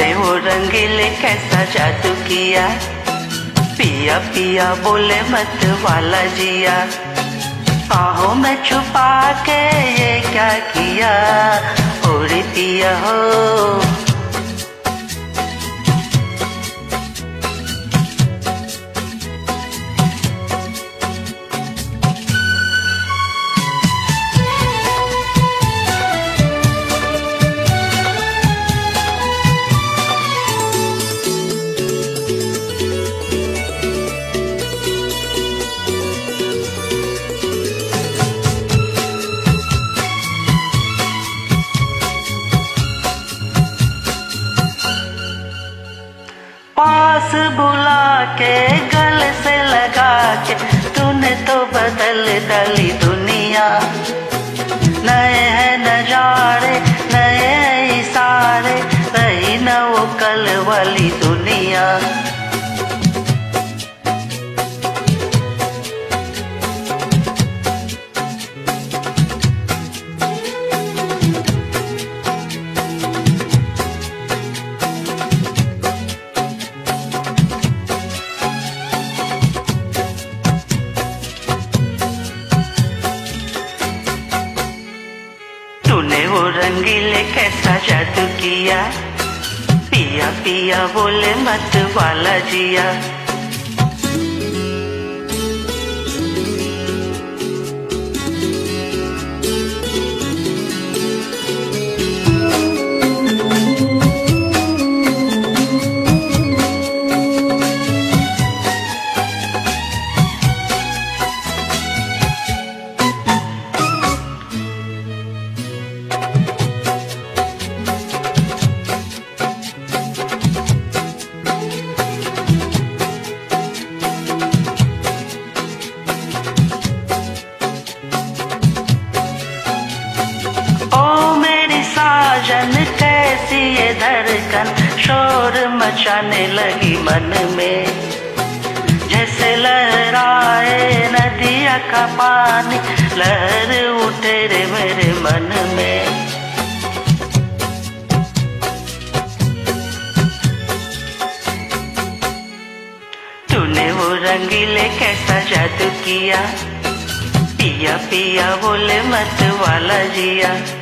रंगीले, कैसा जादू किया? पिया पिया बोले मत वाला जिया। आहो मैं छुपा के ये क्या किया? और पिया हो। पास बुला के गल से लगा के तूने तो बदल डाली दुनिया। तूने वो रंगीले कैसा जादू किया? पिया पिया बोले मत वाला जिया धड़कन शोर मचाने लगी मन में। जैसे लहराए नदिया का पानी, लहर उठे रे मेरे मन में। तूने वो रंगीले कैसा जादू किया? पिया पिया बोले मत वाला जिया।